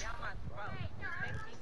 Yeah, my bro. Thank you,